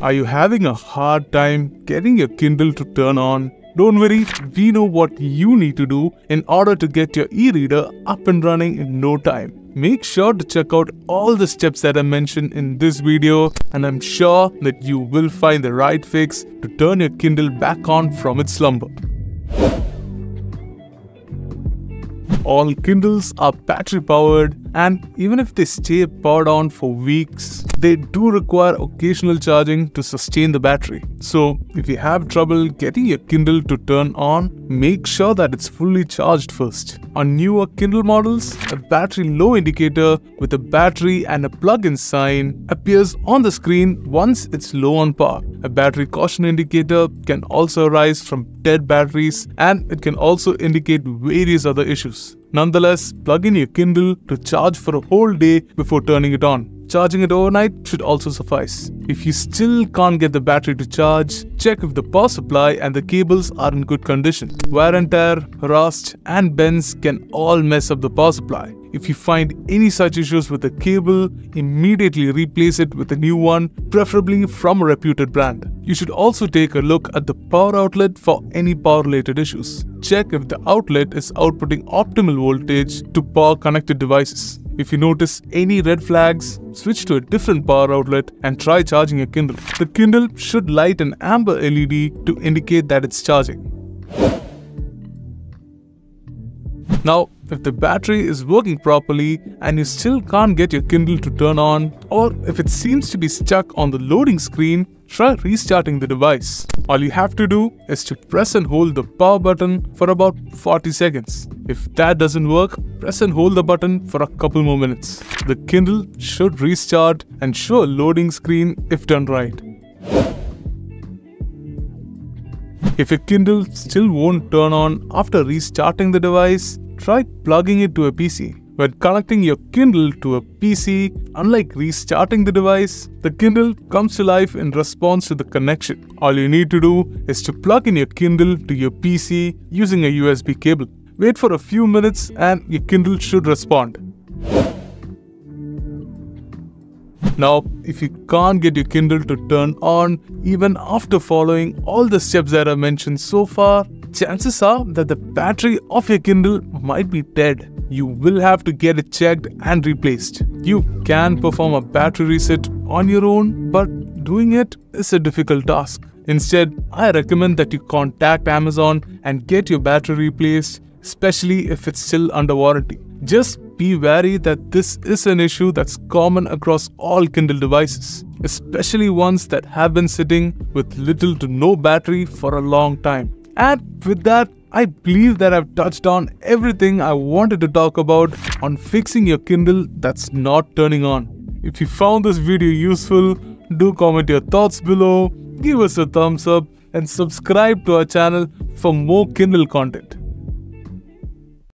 Are you having a hard time getting your Kindle to turn on? Don't worry, we know what you need to do in order to get your e-reader up and running in no time. Make sure to check out all the steps that I mentioned in this video and I'm sure that you will find the right fix to turn your Kindle back on from its slumber. All Kindles are battery powered and even if they stay powered on for weeks, they do require occasional charging to sustain the battery. So if you have trouble getting your Kindle to turn on, make sure that it's fully charged first. On newer Kindle models, a battery low indicator with a battery and a plug-in sign appears on the screen once it's low on power. A battery caution indicator can also arise from dead batteries and it can also indicate various other issues. Nonetheless, plug in your Kindle to charge for a whole day before turning it on. Charging it overnight should also suffice. If you still can't get the battery to charge, check if the power supply and the cables are in good condition. Wear and tear, rust, and bends can all mess up the power supply. If you find any such issues with the cable, immediately replace it with a new one, preferably from a reputed brand. You should also take a look at the power outlet for any power related issues. Check if the outlet is outputting optimal voltage to power connected devices. If you notice any red flags, switch to a different power outlet and try charging your Kindle. The Kindle should light an amber LED to indicate that it's charging. Now, if the battery is working properly and you still can't get your Kindle to turn on, or if it seems to be stuck on the loading screen, try restarting the device. All you have to do is to press and hold the power button for about 40 seconds. If that doesn't work, press and hold the button for a couple more minutes. The Kindle should restart and show a loading screen if done right. If your Kindle still won't turn on after restarting the device, Try plugging it to a PC. When connecting your Kindle to a PC, unlike restarting the device, the Kindle comes to life in response to the connection. All you need to do is to plug in your Kindle to your PC using a USB cable. Wait for a few minutes and your Kindle should respond. Now, if you can't get your Kindle to turn on even after following all the steps that I mentioned so far, chances are that the battery of your Kindle might be dead. You will have to get it checked and replaced. You can perform a battery reset on your own, but doing it is a difficult task. Instead, I recommend that you contact Amazon and get your battery replaced, especially if it's still under warranty. Just be wary that this is an issue that's common across all Kindle devices, especially ones that have been sitting with little to no battery for a long time. And with that, I believe that I've touched on everything I wanted to talk about on fixing your Kindle that's not turning on. If you found this video useful, do comment your thoughts below, give us a thumbs up and subscribe to our channel for more Kindle content.